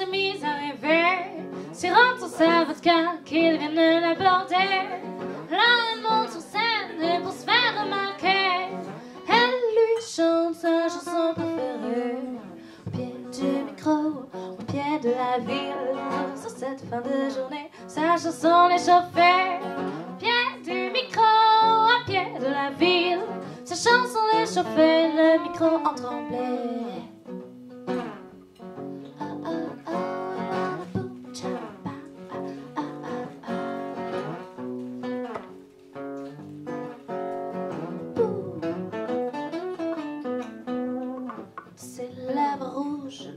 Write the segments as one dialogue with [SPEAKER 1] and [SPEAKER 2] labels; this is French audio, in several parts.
[SPEAKER 1] s'est mise à rêver. Sirant sur sa vodka qu'il vient de l'aborder. Là, elle monte sur scène pour se faire remarquer, elle lui chante sa chanson préférée. Au pied du micro, au pied de la ville, sur cette fin de journée, sa chanson l'échauffait. Au pied du micro, au pied de la ville, sa chanson l'échauffait, le micro en tremblait.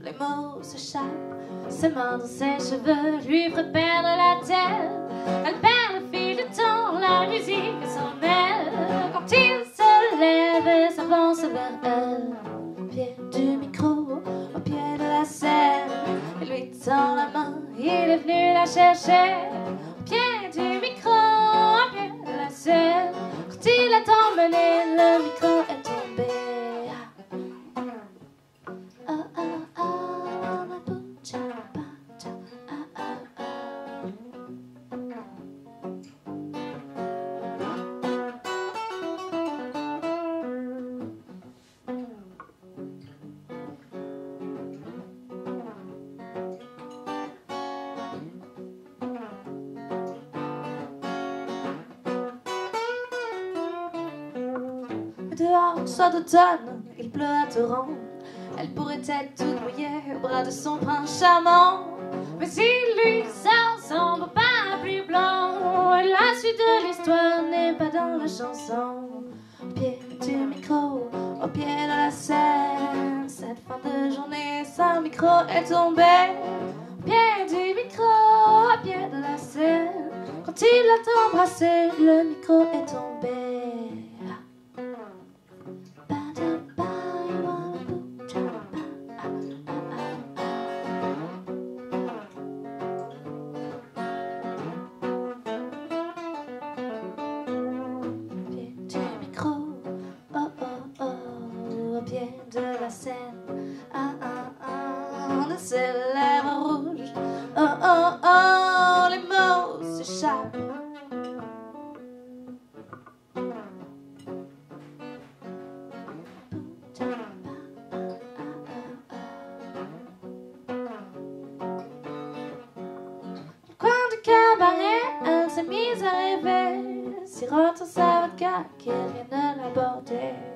[SPEAKER 1] Les mots s'échappent. Ses mains dans ses cheveux lui feraient perdre la tête. Elle perd le fil du temps, la musique s'en mêle. Quand il se lève et s'avance vers elle. Au pied du micro, au pied de la scène. Il lui tend la main, il est venu la chercher. Au pied du micro, au pied de la scène. Quand il a emmené, le micro Dehors, soit d'automne, il pleut à torrent. Elle pourrait être toute mouillée au bras de son prince charmant. Mais il lui sort son beau parapluie blanc. Et la suite de l'histoire n'est pas dans la chanson. Au pied du micro, au pied de la scène. Cette fin de journée, son micro est tombé. Au pied du micro, au pied de la scène. Quand il l'a embrassé, le micro est tombé. Ah ah ah, de ses lèvres rouges, oh oh oh, les mots s'échappent. coin du cabaret, elle s'est mise à rêver, sirotant sa vodka qu'elle vient de l'aborder.